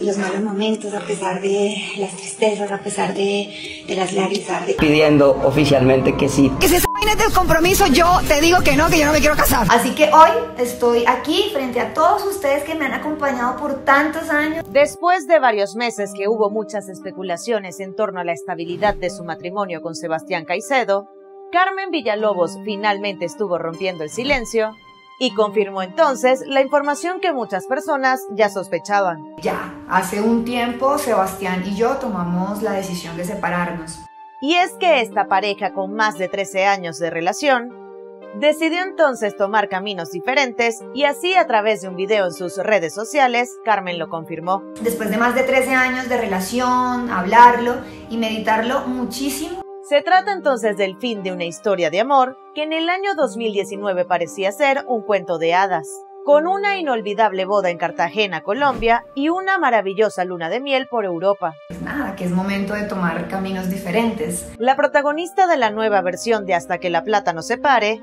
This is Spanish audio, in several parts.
los malos momentos, a pesar de las tristezas, a pesar de, de las lágrimas. De... Pidiendo oficialmente que sí. Que si esa vaina es compromiso, yo te digo que no, que yo no me quiero casar. Así que hoy estoy aquí frente a todos ustedes que me han acompañado por tantos años. Después de varios meses que hubo muchas especulaciones en torno a la estabilidad de su matrimonio con Sebastián Caicedo, Carmen Villalobos finalmente estuvo rompiendo el silencio y confirmó entonces la información que muchas personas ya sospechaban. Ya, hace un tiempo Sebastián y yo tomamos la decisión de separarnos. Y es que esta pareja con más de 13 años de relación decidió entonces tomar caminos diferentes y así a través de un video en sus redes sociales, Carmen lo confirmó. Después de más de 13 años de relación, hablarlo y meditarlo muchísimo, se trata entonces del fin de una historia de amor que en el año 2019 parecía ser un cuento de hadas, con una inolvidable boda en Cartagena, Colombia, y una maravillosa luna de miel por Europa. Nada, que es momento de tomar caminos diferentes. La protagonista de la nueva versión de Hasta que la plata no se pare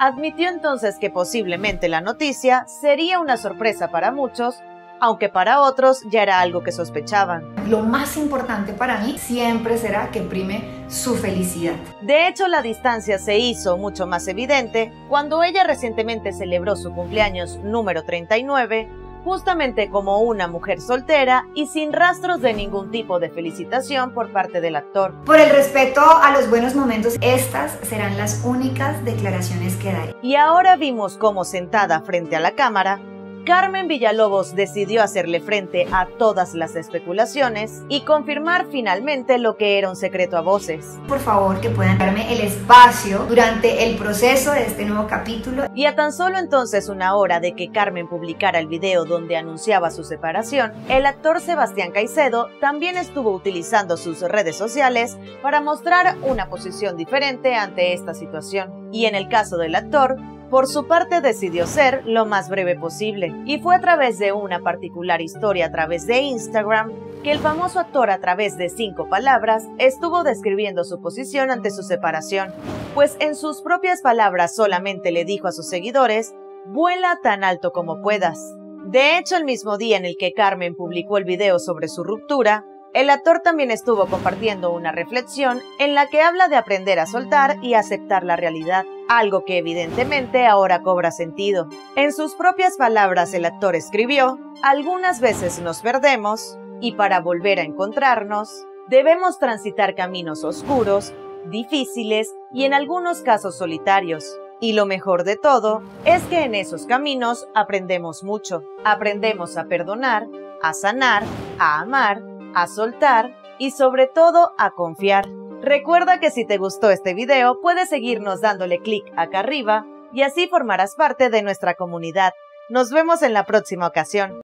admitió entonces que posiblemente la noticia sería una sorpresa para muchos aunque para otros ya era algo que sospechaban. Lo más importante para mí siempre será que prime su felicidad. De hecho, la distancia se hizo mucho más evidente cuando ella recientemente celebró su cumpleaños número 39 justamente como una mujer soltera y sin rastros de ningún tipo de felicitación por parte del actor. Por el respeto a los buenos momentos, estas serán las únicas declaraciones que daré. Y ahora vimos cómo sentada frente a la cámara, Carmen Villalobos decidió hacerle frente a todas las especulaciones y confirmar finalmente lo que era un secreto a voces. Por favor, que puedan darme el espacio durante el proceso de este nuevo capítulo. Y a tan solo entonces una hora de que Carmen publicara el video donde anunciaba su separación, el actor Sebastián Caicedo también estuvo utilizando sus redes sociales para mostrar una posición diferente ante esta situación. Y en el caso del actor, por su parte decidió ser lo más breve posible, y fue a través de una particular historia a través de Instagram que el famoso actor a través de cinco palabras estuvo describiendo su posición ante su separación, pues en sus propias palabras solamente le dijo a sus seguidores, vuela tan alto como puedas. De hecho, el mismo día en el que Carmen publicó el video sobre su ruptura, el actor también estuvo compartiendo una reflexión en la que habla de aprender a soltar y aceptar la realidad, algo que evidentemente ahora cobra sentido. En sus propias palabras el actor escribió, algunas veces nos perdemos y para volver a encontrarnos debemos transitar caminos oscuros, difíciles y en algunos casos solitarios. Y lo mejor de todo es que en esos caminos aprendemos mucho. Aprendemos a perdonar, a sanar, a amar a soltar y sobre todo a confiar. Recuerda que si te gustó este video puedes seguirnos dándole clic acá arriba y así formarás parte de nuestra comunidad. Nos vemos en la próxima ocasión.